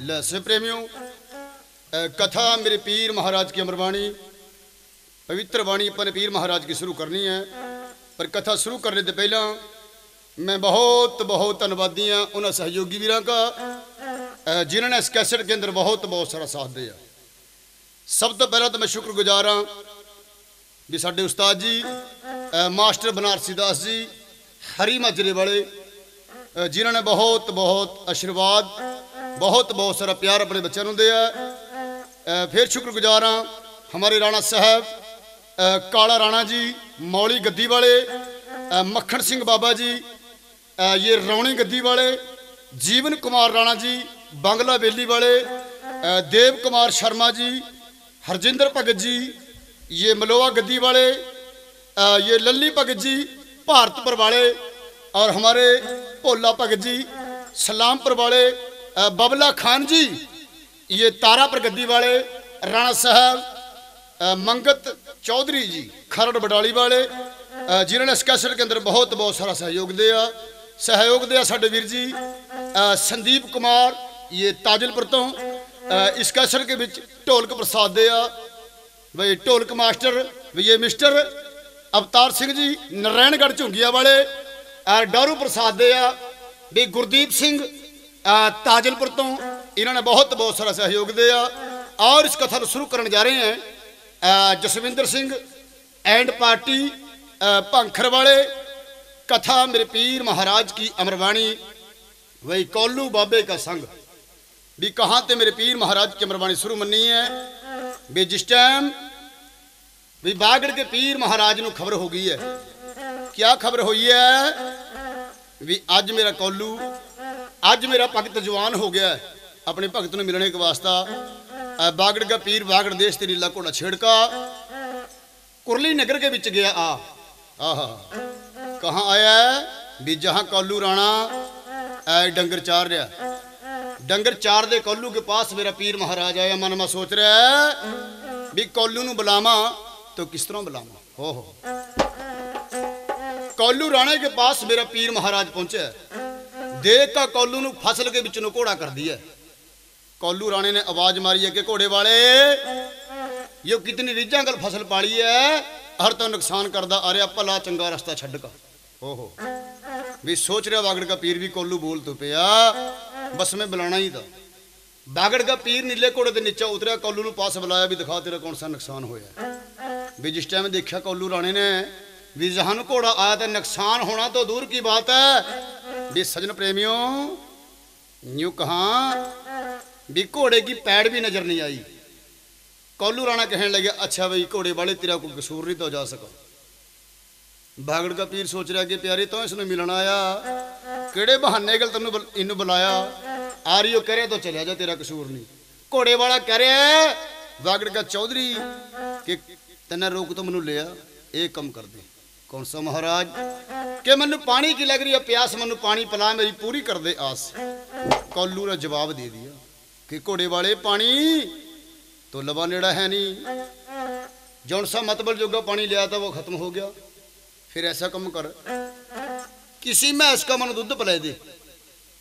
ਲੈ ਸੇ ਪ੍ਰੇਮਿਓ ਅ, ਕਥਾ ਮੇਰੇ ਪੀਰ ਮਹਾਰਾਜ ਕੀ ਅਮਰਵਾਣੀ ਪਵਿੱਤਰ ਬਾਣੀ ਆਪਾਂ ਨੇ ਪੀਰ ਮਹਾਰਾਜ ਕੀ ਸ਼ੁਰੂ ਕਰਨੀ ਹੈ ਪਰ ਕਥਾ ਸ਼ੁਰੂ ਕਰਨੇ ਤੋਂ ਪਹਿਲਾਂ ਮੈਂ ਬਹੁਤ ਬਹੁਤ ਧੰਨਵਾਦੀ ਹਾਂ ਉਹਨਾਂ ਸਹਿਯੋਗੀ ਵੀਰਾਂ ਦਾ ਅ, ਜਿਨ੍ਹਾਂ ਨੇ ਇਸ ਕੈਸਟ ਕੇ ਅੰਦਰ ਬਹੁਤ ਬਹੁਤ ਸਾਰਾ ਸਾਥ ਦਿਆ ਸਭ ਤੋਂ ਪਹਿਲਾਂ ਤਾਂ ਮੈਂ ਸ਼ੁਕਰਗੁਜ਼ਾਰ ਹਾਂ ਵੀ ਸਾਡੇ ਉਸਤਾਦ ਜੀ ਅ, ਮਾਸਟਰ ਬਨਾਰਸੀ ਦਾਸ ਜੀ ਹਰੀ ਮਾਜਰੇ बहुत बहुत सारा प्यार अपने बच्चों को दिया फिर शुक्रगुजार हाँ हमारे राणा साहब काला राणा जी मौली गद्दी वाले मक्खन सिंह बाबा जी ये रौणी गद्दी वाले जीवन कुमार राणा जी बंगला बेली वाले देव कुमार शर्मा जी हरजिंदर भगत जी ये मलोहा गद्दी वाले ये लल्ली भगत जी भारतपुर वाले और हमारे भोला भगत जी सलामपुर वाले बबला खान जी ये तारापुर गद्दी वाले राणा साहब अ, मंगत चौधरी जी खरड़ बडाली वाले अ, जिन्होंने इस कैसेट के अंदर बहुत बहुत सारा सहयोग दिया सहयोग दिया साडे वीर जी अ, संदीप कुमार ये ताजलपुर तो अ, इस कैसेट के ਵਿੱਚ ਢੋਲਕ ਪ੍ਰਸਾਦ ਦਿਆ ਬਈ ਢੋਲਕ ਮਾਸਟਰ ਵੀ ਇਹ ਮਿਸਟਰ ਅਵਤਾਰ ਸਿੰਘ ਜੀ ਨਰੈਣਗੜ੍ਹ ਝੁੰਗੀਆਂ ਵਾਲੇ ਔਰ ਡਾਰੂ ਪ੍ਰਸਾਦ ਦੇ ਆ ਵੀ ਗੁਰਦੀਪ ਸਿੰਘ ਅ, ਤਾਜਲਪੁਰ ਤੋਂ ਇਹਨਾਂ ਨੇ ਬਹੁਤ ਬਹੁਤ ਸਾਰਾ ਸਹਿਯੋਗ ਦੇ ਆ ਔਰ ਇਸ ਕਥਾ ਨੂੰ ਸ਼ੁਰੂ ਕਰਨ ਜਾ ਰਹੇ ਹਾਂ। ਜਸਵਿੰਦਰ ਸਿੰਘ, ਐਂਡ ਪਾਰਟੀ ਭੰਖਰ ਵਾਲੇ, ਕਥਾ ਮੇਰੇ ਪੀਰ ਮਹਾਰਾਜ ਕੀ ਅਮਰਵਾਣੀ ਵਈ ਕੋਲੂ ਬਾਬੇ ਦਾ ਸੰਗ। ਵੀ ਕਹਾਂ ਤੇ ਮੇਰੇ ਪੀਰ ਮਹਾਰਾਜ ਕੀ ਅਮਰਵਾਣੀ ਸ਼ੁਰੂ ਮੰਨੀ ਹੈ। ਵੀ ਜਿਸ ਟਾਈਮ ਵੀ ਬਾਗੜ ਕੇ ਪੀਰ ਮਹਾਰਾਜ ਨੂੰ ਖਬਰ ਹੋ ਗਈ ਹੈ। ਕੀ ਖਬਰ ਹੋਈ ਹੈ? ਵੀ ਅੱਜ ਮੇਰਾ ਕੋਲੂ ਅੱਜ ਮੇਰਾ ਭਗਤ ਜਵਾਨ ਹੋ ਗਿਆ ਹੈ। ਆਪਣੇ ਭਗਤ ਨੂੰ ਮਿਲਣੇ ਕੇ ਵਾਸਤਾ ਅ, ਬਾਗੜ ਦਾ ਪੀਰ ਬਾਗੜ ਦੇਸ਼ ਤੇ ਨੀਲਾ ਘੋੜਾ ਛੇੜਕਾ ਕੁਰਲੀ ਨਗਰ के ਵਿੱਚ ਗਿਆ ਆ। ਆਹਾ ਕਹਾਂ ਆਇਆ ਹੈ? ਵੀ ਜਹਾਂ ਕੋਲੂ ਰਾਣਾ ਐ ਡੰਗਰ ਚਾਰ ਰਿਹਾ ਡੰਗਰ ਚਾਰ ਦੇ ਕੋਲੂ ਕੇ ਪਾਸ ਮੇਰਾ ਪੀਰ ਮਹਾਰਾਜ ਆਇਆ। ਮਨ ਮਾ ਸੋਚ ਰਿਹਾ ਹੈ ਵੀ ਕੋਲੂ ਨੂੰ ਬੁਲਾਵਾਂ ਤਾਂ ਕਿਸ ਤਰ੍ਹਾਂ ਬੁਲਾਵਾਂ? ਹੋ ਹੋ। ਕੋਲੂ ਰਾਣੇ ਕੇ ਪਾਸ ਮੇਰਾ ਪੀਰ ਮਹਾਰਾਜ ਦੇਖਤਾ ਕੌਲੂ ਨੂੰ ਫਸਲ ਕੇ ਵਿੱਚੋਂ ਘੋੜਾ ਕਰਦੀ ਹੈ ਕੌਲੂ ਰਾਣੇ ਨੇ ਆਵਾਜ਼ ਮਾਰੀ ਹੈ ਕਿ ਘੋੜੇ ਵਾਲੇ, ਇਹ ਕਿਤਨੀ ਰੀਝਾਂ ਗਲ ਫਸਲ ਪਾਲੀ ਹੈ ਹਰ ਤੋਂ ਨੁਕਸਾਨ ਕਰਦਾ ਆ ਰਿਹਾ, ਭਲਾ ਚੰਗਾ ਰਸਤਾ ਛੱਡ ਕਾ। ਓਹੋ। ਵੀ ਸੋਚ ਰਿਹਾ ਬਾਗੜ ਕਾ ਪੀਰ ਵੀ ਕੋਲੂ ਬੋਲ ਤੋ ਪਿਆ। ਬਸ ਮੈਂ ਬੁਲਾਣਾ ਹੀ ਤਾਂ। ਬਾਗੜ ਕਾ ਪੀਰ ਨੀਲੇ ਘੋੜੇ ਦੇ ਨੀਚਾ ਉਤਰਿਆ, ਕੌਲੂ ਨੂੰ ਪਾਸ ਬੁਲਾਇਆ ਵੀ ਦਿਖਾ ਤੇਰਾ ਕੌਣ ਸਾ ਨੁਕਸਾਨ ਹੋਇਆ। ਵੀ ਜਿਸ ਟਾਈਮ ਦੇਖਿਆ ਕੋਲੂ ਰਾਣੇ ਨੇ, ਵੀ ਜਹਾਨ ਘੋੜਾ ਆਇਆ ਤੇ ਨੁਕਸਾਨ ਹੋਣਾ ਤੋਂ ਦੂਰ ਕੀ ਬਾਤ ਹੈ ਵੀ ਸਜਣ ਪ੍ਰੇਮਿਓ ਯੂ ਕਹਾ, ਵੀ ਘੋੜੇ ਕੀ ਪੈੜ ਵੀ ਨਜ਼ਰ ਨਹੀਂ ਆਈ। ਕੋਲੂ ਰਾਣਾ ਕਹਿਣ ਲੱਗਿਆ, ਅੱਛਾ ਬਈ, ਘੋੜੇ ਵਾਲੇ ਤੇਰਾ ਕੋਈ ਕਸੂਰ ਨਹੀਂ ਤਾਂ ਜਾ ਸਕਾ ਬਾਗੜ ਦਾ ਪੀਰ ਸੋਚ ਰਿਹਾ ਕਿ ਪਿਆਰੇ, ਤੋਂ ਇਸ ਨੂੰ ਮਿਲਣ ਕਿਹੜੇ ਬਹਾਨੇ ਗਲ ਤੈਨੂੰ ਬੁਲ- ਇਹਨੂੰ ਬੁਲਾਇਆ? ਆ ਰਹੀ ਉਹ ਕਹ ਰਿਹਾ, ਤਾਂ ਚਲਿਆ ਜਾ, ਤੇਰਾ ਕਸੂਰ ਨਹੀਂ। ਘੋੜੇ ਵਾਲਾ ਕਹਿ ਰਿਹਾ ਬਾਗੜ ਦਾ ਚੌਧਰੀ, ਕਿ ਤੈਨੇ ਰੋਕ ਤੋਂ ਮੈਨੂੰ ਲਿਆ, ਇਹ ਕੰਮ ਕਰਦੇ ਕੌਣ ਸੋ ਮਹਾਰਾਜ? ਕਿ ਮੈਨੂੰ ਪਾਣੀ ਕੀ ਲੱਗ ਰਹੀ ਹੈ ਪਿਆਸ, ਮੈਨੂੰ ਪਾਣੀ ਪਿਲਾ, ਮੇਰੀ ਪੂਰੀ ਕਰ ਦੇ ਆਸ। ਕੌਲੂ ਨੇ ਜਵਾਬ ਦੇ ਦਿਆ, ਕਿ ਘੋੜੇ ਵਾਲੇ, ਪਾਣੀ ਤੋ ਲਵਾ ਨੇੜਾ ਹੈ ਨਹੀਂ। ਜੌਨ ਸਾ ਮਤਬਲ ਜੋਗਾ ਪਾਣੀ ਲਿਆ ਤਾਂ ਉਹ ਖਤਮ ਹੋ ਗਿਆ। ਫਿਰ ਐਸਾ ਕੰਮ ਕਰ। किसी में इसका मन दूध पिला दे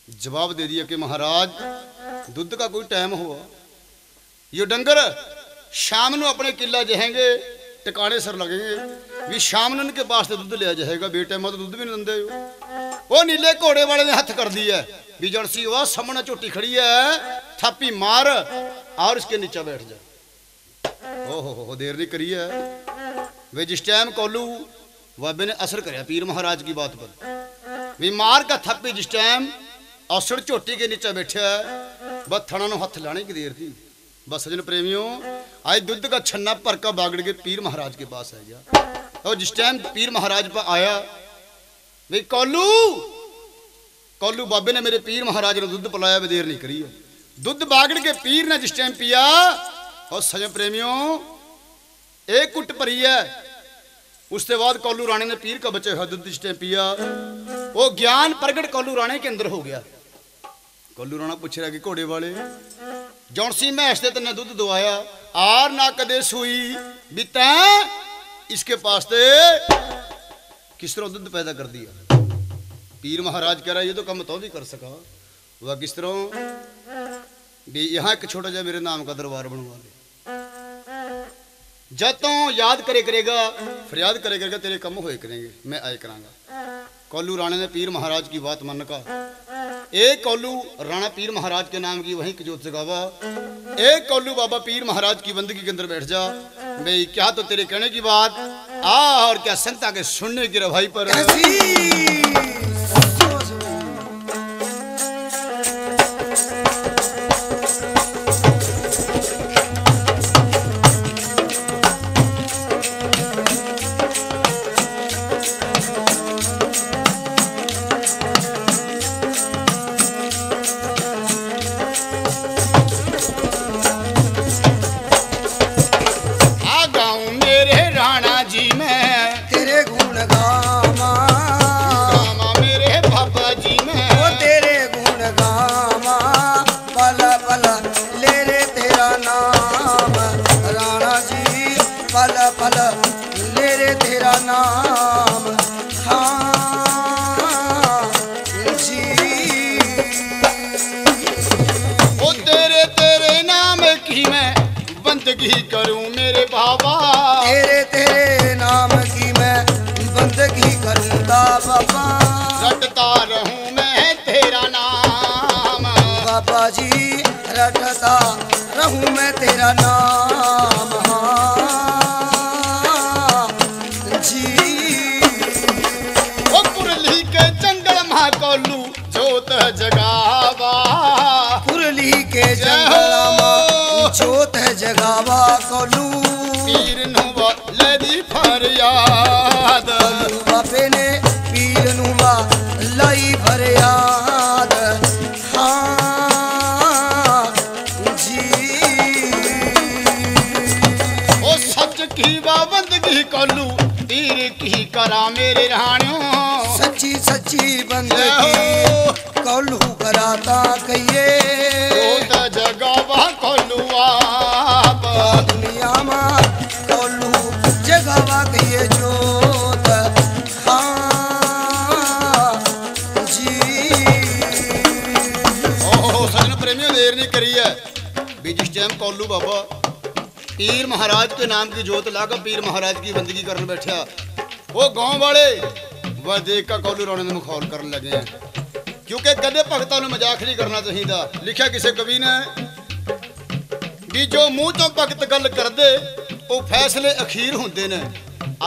जवाब दे दिया कि महाराज दूध का कोई टाइम हुआ ये ਡੰਗਰ, ਸ਼ਾਮ ਨੂੰ ਆਪਣੇ ਕਿੱਲਾ ਜਹੇਗੇ ਟਿਕਾਣੇ ਸਰ ਲੱਗेंगे ਵੀ ਸ਼ਾਮ ਨੂੰ ਕੇ ਵਾਸਤੇ ਦੁੱਧ ਲਿਆ ਜਾਏਗਾ, ਬੇਟਾ ਮਤ ਦੁੱਧ ਵੀ ਨਹੀਂ ਦਿੰਦੇ ਹੋ ਉਹ ਨੀਲੇ ਘੋੜੇ ਵਾਲੇ ਨੇ ਹੱਥ ਕਰਦੀ ਹੈ ਵੀ ਜਣਸੀ ਉਹ ਸਾਹਮਣੇ ਝੋਟੀ ਖੜੀ ਹੈ ਥਾਪੀ ਮਾਰ ਔਰ ਇਸਕੇ ਨੀਚੇ ਬੈਠ ਜਾ। ਓ ਹੋ ਹੋ ਦੇਰ ਨਹੀਂ ਕਰੀ ਹੈ ਵੇ ਜਿਸ ਟਾਈਮ ਕੋਲੂ ਬਾਬੇ ਨੇ ਅਸਰ ਕਰਿਆ ਪੀਰ ਮਹਾਰਾਜ ਕੀ ਬਾਤ ਪਰ। ਵੀ ਮਾਰ ਕਾ ਥਾਪੀ ਜਿਸ ਟਾਈਮ ਔਸੜ ਝੋਟੀ ਕੇ ਨੀਚੇ ਬੈਠਿਆ ਬਸ ਨੂੰ ਹੱਥ ਲਾਣੇ ਕੀ ਦੇਰ ਦੀ ਬਸ ਸਜਣ ਪ੍ਰੇਮਿਓ आज दूध का छन्ना पर का बागड़ के पीर महाराज के पास आ गया और जिस टाइम पीर महाराज पर आया भाई कौलू कौलू बाबे ने मेरे पीर महाराज ने दुध पिलाया वे देर नहीं करी है दुध बागड़ के पीर ने जिस टाइम पिया और सजन प्रेमियों एक कुट भरी है उसके बाद कौलू राणे ने पीर का बचे हुआ दुध जिस टाइम पिया वो ज्ञान प्रगट कौलू राणे के अंदर हो गया कौलू राणा पूछ रहा कि घोड़े वाले जौनसी महस ने तेने दुध दवाया आर ना कदे सुई भी तैं इसके पास से किस तरह दुध पैदा कर दिया पीर महाराज कह रहा है ये तो कम तो भी कर सका वह किस तरह भी यहाँ एक छोटा जा मेरे नाम का दरबार बनवा दे ਜਦ ਤੋਂ ਯਾਦ ਕਰੇ ਕਰੇਗਾ ਫਰਿਆਦ करे करेगा तेरे कम होए करेंगे मैं आए करांगा कौलू राणे ने पीर महाराज की बात मन का एक कौलू राणा पीर महाराज के नाम की वहीं की जोत जगावा एक कौलू बाबा पीर महाराज की बंदगी के अंदर बैठ जा भाई क्या तो तेरे कहने की बात आ और क्या संता के सुनने की रवाई पर रटता रहूँ मैं तेरा नाम। हाँ, जी। ओ कुरली के जंगल मा कोलू जोत जगावा। कुरली के जंगलामा जोत जगावा कोलू। पीर नुवा लदी फरियाद। बापे ने पीर नुमा लाई फरियाद। ਕੋਲੂ ਤੀਰ ਕੀ ਕਰਾ ਮੇਰੇ ਰਹਾਣਿਓ ਸੱਚੀ ਸੱਚੀ ਬੰਦਗੀ ਕੋਲੂ ਕਰਾਤਾ ਕਈਏ ਉਹ ਤਾਂ ਜਗਾਵਾ ਕੋਲੂ ਆਪ। ਦੁਨੀਆ ਮਾ ਕੋਲੂ ਜਗਾਵਾ ਕਈਏ ਜੋਤ। ਹਾਂ ਜੀ। ਉਹ ਦੇਰ ਨਹੀਂ ਕਰੀ ਹੈ ਕੋਲੂ ਬਾਬਾ ਪੀਰ ਮਹਾਰਾਜ ਕੇ ਨਾਮ ਕੀ ਜੋਤ ਲਾਗਾ ਪੀਰ ਮਹਾਰਾਜ ਕੀ ਬੰਦਗੀ ਕਰਨ ਬੈਠਿਆ। ਉਹ ਗਾਉਂ ਵਾਲੇ ਵਜੇ ਕਾ ਕੌਲੂ ਰੌਣੇ ਨੂੰ ਮਖੌਲ ਕਰਨ ਲੱਗੇ ਆ। ਕਿਉਂਕਿ ਕਦੇ ਭਗਤਾਂ ਨੂੰ ਮਜ਼ਾਕ ਨਹੀਂ ਕਰਨਾ ਚਾਹੀਦਾ। ਲਿਖਿਆ ਕਿਸੇ ਕਵੀ ਨੇ ਵੀ ਜੋ ਮੂੰਹ ਤੋਂ ਭਗਤ ਗੱਲ ਕਰਦੇ ਉਹ ਫੈਸਲੇ ਅਖੀਰ ਹੁੰਦੇ ਨੇ।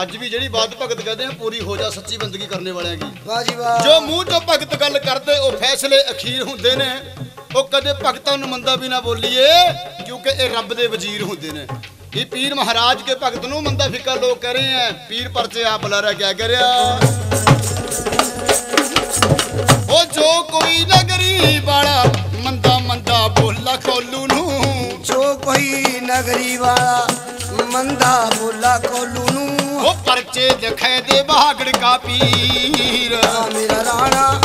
ਅੱਜ ਵੀ ਜਿਹੜੀ ਬਾਤ ਭਗਤ ਕਹਦੇ ਆ ਪੂਰੀ ਹੋ ਜਾ ਸੱਚੀ ਬੰਦਗੀ ਕਰਨੇ ਵਾਲਿਆਂ ਦੀ। ਵਾਹ ਜੀ ਵਾਹ। ਜੋ ਮੂੰਹ ਤੋਂ ਭਗਤ ਗੱਲ ਕਰਦੇ ਉਹ ਫੈਸਲੇ ਅਖੀਰ ਹੁੰਦੇ ਨੇ। ਉਹ ਕਦੇ ਭਗਤਾਂ ਨੂੰ ਮੰਦਾ ਵੀ ਨਾ ਬੋਲੀਏ ਕਿਉਂਕਿ ਇਹ ਰੱਬ ਦੇ ਵਜ਼ੀਰ ਹੁੰਦੇ ਨੇ। ਇਹ ਪੀਰ ਮਹਾਰਾਜ ਕੇ ਭਗਤ ਨੂੰ ਮੰਦਾ ਫਿੱਕਾ ਲੋਕ ਕਹਿ ਰਹੇ ਆ। ਪੀਰ ਪਰਚੇ ਆ ਬੁਲਾਰਾ ਕਿਆ ਕਰਿਆ ਉਹ ਜੋ ਕੋਈ ਨਗਰੀ ਵਾਲਾ ਮੰਦਾ ਮੰਦਾ ਬੋਲਾ ਖੋਲੂ ਨੂੰ। ਜੋ ਕੋਈ ਨਗਰੀ ਵਾਲਾ ਮੰਦਾ ਬੋਲਾ ਕੋਲੂ ਨੂੰ। ਉਹ ਪਰਚੇ ਦਿਖਾਏ ਦੇ ਬਾਗੜ ਕਾ ਪੀਰ। ਮੇਰਾ ਰਾਣਾ